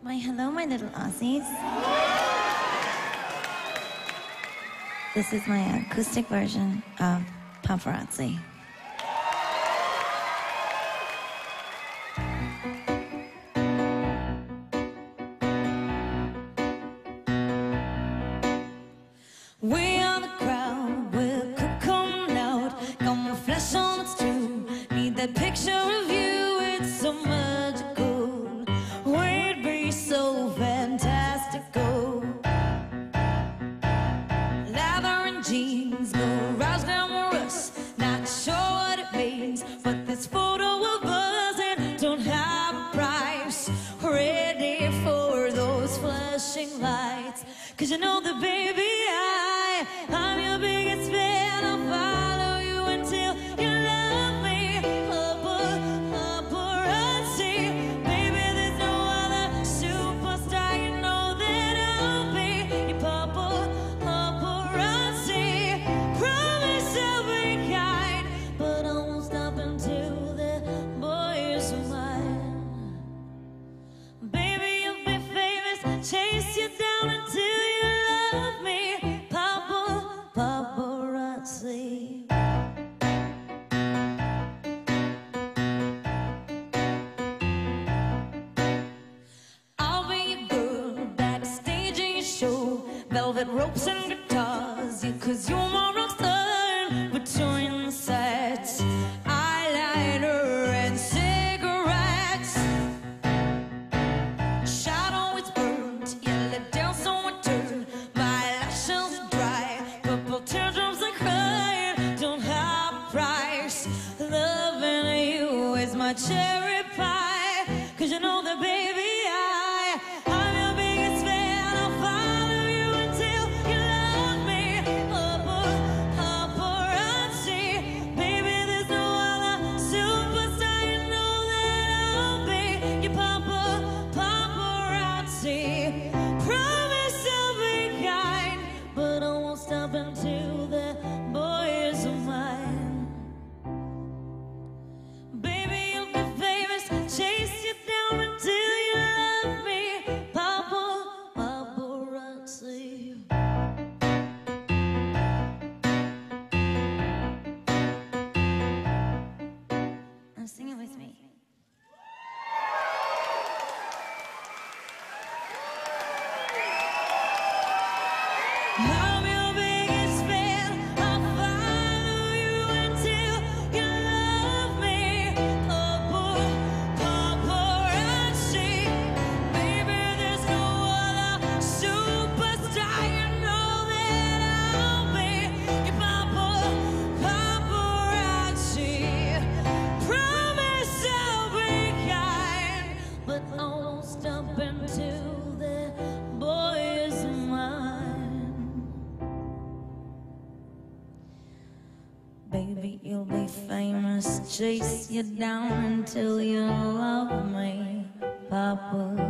My hello, my little Aussies. This is my acoustic version of Paparazzi. jeans, mirage rust. not sure what it means, but this photo of us and don't have a price, ready for those flashing lights, cause you know the baby velvet ropes and guitars. Yeah, cause you're more rock between the sets. Eyeliner and cigarettes. Shadow is burnt, yeah, let down someone turn. My lashes dry, purple teardrops are crying. Don't have a price. Loving you is my cherry. Baby, you'll be famous. Chase you down until you love me, Papa.